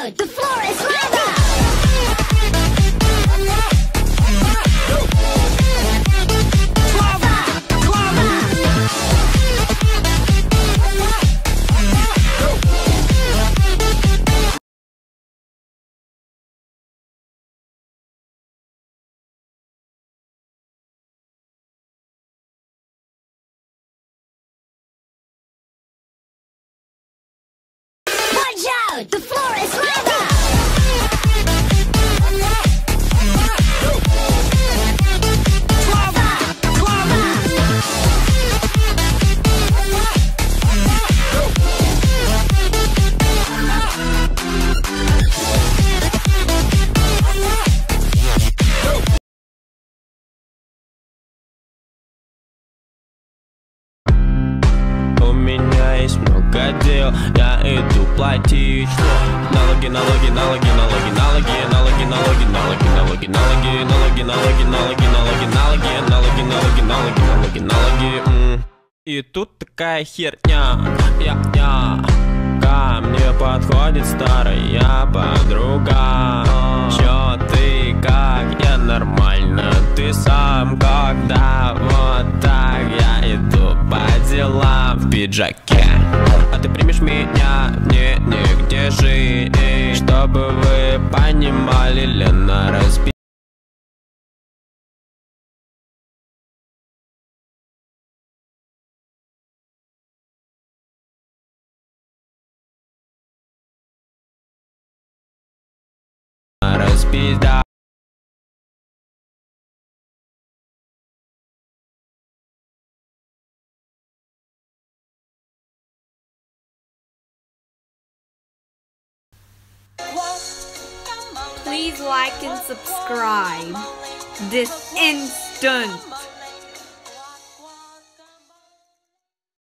The floor is lava! The floor много дел, я иду платить Налоги, налоги, налоги, налоги, налоги, налоги, налоги, налоги, налоги, налоги, налоги, налоги, налоги, налоги, налоги, налоги, налоги, налоги, налоги, налоги, м. И тут такая херня, я, я Ко мне подходит старая подруга Чё ты, как я нормально Ты сам когда в пиджаке. А ты примешь меня, мне негде жить. Чтобы вы понимали, Лена разбит разбита Please like and subscribe this instant.